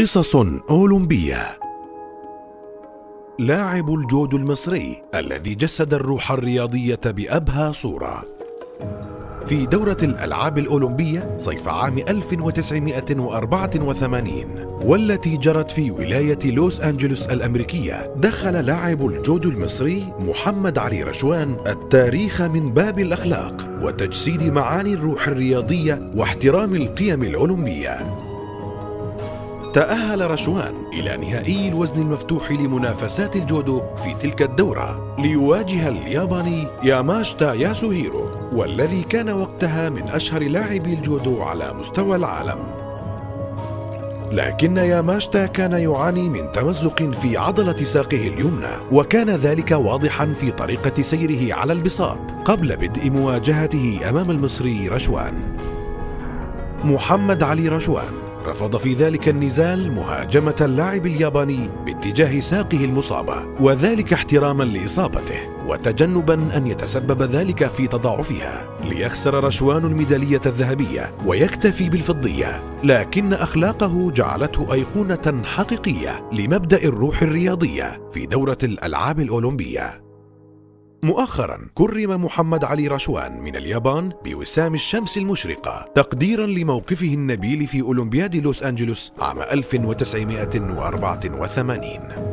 قصص أولمبية. لاعب الجودو المصري الذي جسد الروح الرياضية بأبهى صورة. في دورة الألعاب الأولمبية صيف عام 1984 والتي جرت في ولاية لوس أنجلوس الأمريكية دخل لاعب الجودو المصري محمد علي رشوان التاريخ من باب الأخلاق وتجسيد معاني الروح الرياضية واحترام القيم الأولمبية. تأهل رشوان إلى نهائي الوزن المفتوح لمنافسات الجودو في تلك الدورة ليواجه الياباني ياماشتا ياسوهيرو والذي كان وقتها من أشهر لاعبي الجودو على مستوى العالم. لكن ياماشتا كان يعاني من تمزق في عضلة ساقه اليمنى وكان ذلك واضحا في طريقة سيره على البساط قبل بدء مواجهته أمام المصري رشوان. محمد علي رشوان رفض في ذلك النزال مهاجمة اللاعب الياباني باتجاه ساقه المصابة وذلك احتراما لإصابته وتجنبا أن يتسبب ذلك في تضاعفها. ليخسر رشوان الميدالية الذهبية ويكتفي بالفضية لكن أخلاقه جعلته أيقونة حقيقية لمبدأ الروح الرياضية في دورة الألعاب الأولمبية. مؤخرا كرم محمد علي رشوان من اليابان بوسام الشمس المشرقة تقديرا لموقفه النبيل في أولمبياد لوس أنجلوس عام 1984